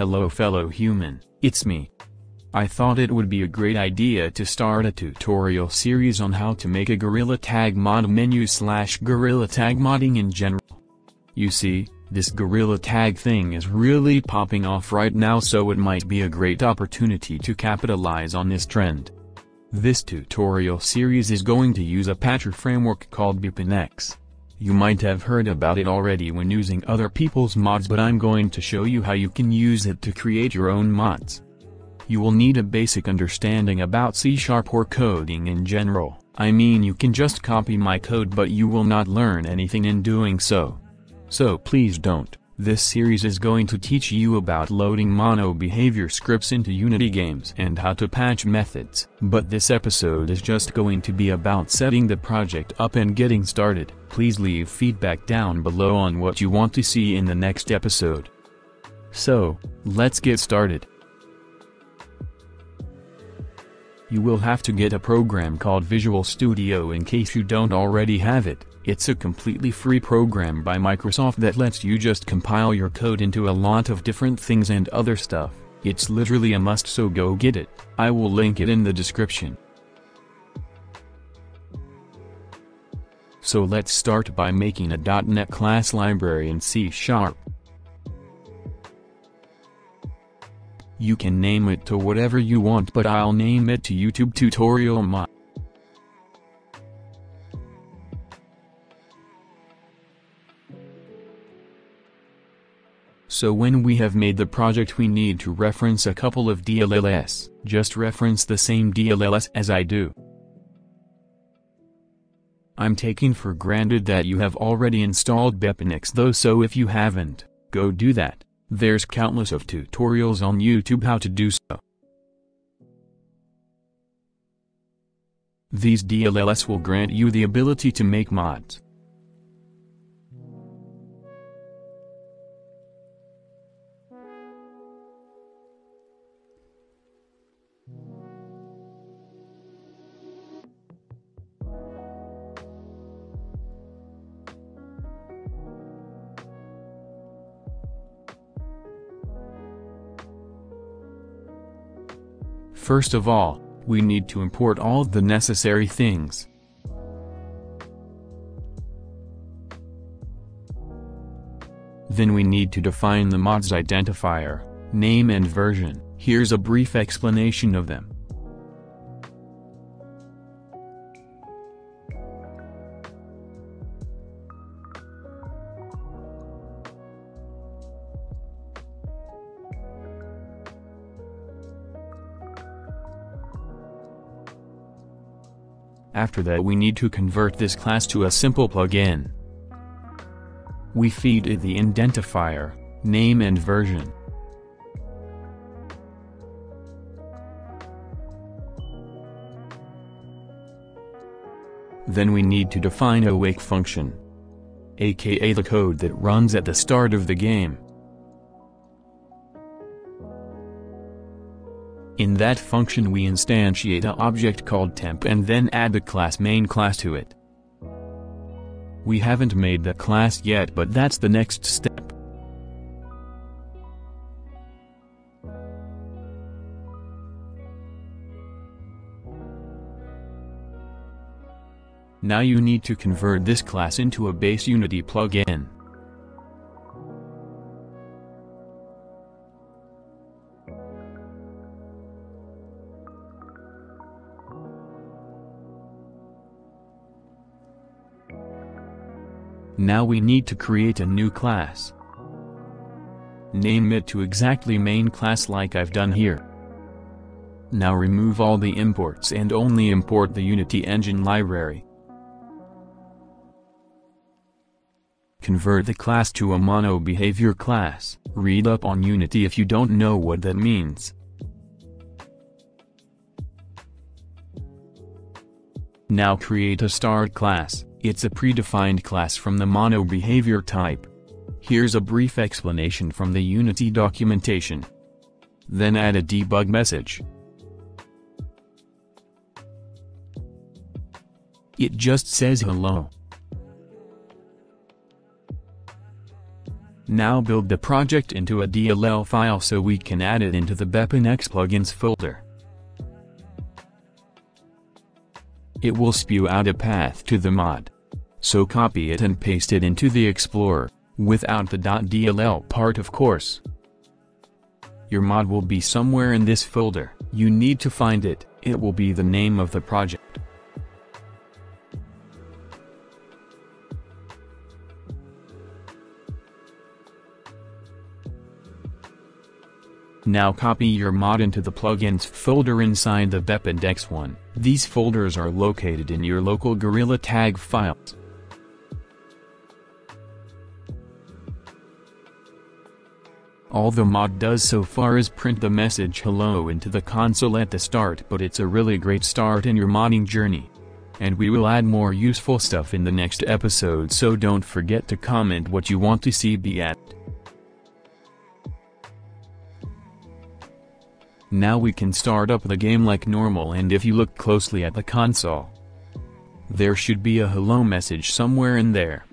Hello fellow human, it's me. I thought it would be a great idea to start a tutorial series on how to make a Gorilla Tag mod menu slash Gorilla Tag modding in general. You see, this Gorilla Tag thing is really popping off right now so it might be a great opportunity to capitalize on this trend. This tutorial series is going to use a patcher framework called BepInEx. You might have heard about it already when using other people's mods but I'm going to show you how you can use it to create your own mods. You will need a basic understanding about C-sharp or coding in general, I mean you can just copy my code but you will not learn anything in doing so. So please don't. This series is going to teach you about loading MonoBehaviour scripts into Unity games and how to patch methods. But this episode is just going to be about setting the project up and getting started. Please leave feedback down below on what you want to see in the next episode. So, let's get started. You will have to get a program called Visual Studio in case you don't already have it. It's a completely free program by Microsoft that lets you just compile your code into a lot of different things and other stuff. It's literally a must so go get it. I will link it in the description. So let's start by making a .NET class library in C Sharp. You can name it to whatever you want but I'll name it to YouTube Tutorial Mod. So when we have made the project we need to reference a couple of DLLs. Just reference the same DLLs as I do. I'm taking for granted that you have already installed BepInEx though so if you haven't, go do that. There's countless of tutorials on YouTube how to do so. These DLLs will grant you the ability to make mods. First of all, we need to import all the necessary things. Then we need to define the mod's identifier, name and version. Here's a brief explanation of them. After that we need to convert this class to a simple plugin. We feed it the identifier, name and version. Then we need to define a wake function, aka the code that runs at the start of the game. In that function we instantiate a object called temp and then add the class main class to it. We haven't made the class yet but that's the next step. Now you need to convert this class into a base Unity plugin. Now we need to create a new class. Name it to exactly main class like I've done here. Now remove all the imports and only import the Unity engine library. Convert the class to a MonoBehaviour class. Read up on Unity if you don't know what that means. Now create a start class. It's a predefined class from the MonoBehaviour type. Here's a brief explanation from the Unity documentation. Then add a debug message. It just says hello. Now build the project into a DLL file so we can add it into the BepInEx plugins folder. It will spew out a path to the mod. So copy it and paste it into the Explorer, without the .dll part of course. Your mod will be somewhere in this folder, you need to find it, it will be the name of the project. Now copy your mod into the plugins folder inside the BepInEx one. These folders are located in your local Gorilla Tag files. All the mod does so far is print the message hello into the console at the start but it's a really great start in your modding journey. And we will add more useful stuff in the next episode so don't forget to comment what you want to see be added. Now we can start up the game like normal and if you look closely at the console, there should be a hello message somewhere in there.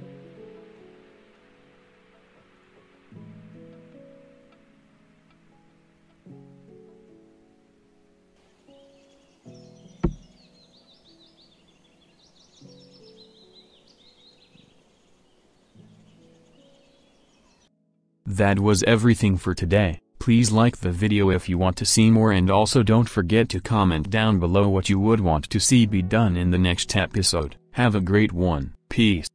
That was everything for today. Please like the video if you want to see more and also don't forget to comment down below what you would want to see be done in the next episode. Have a great one. Peace.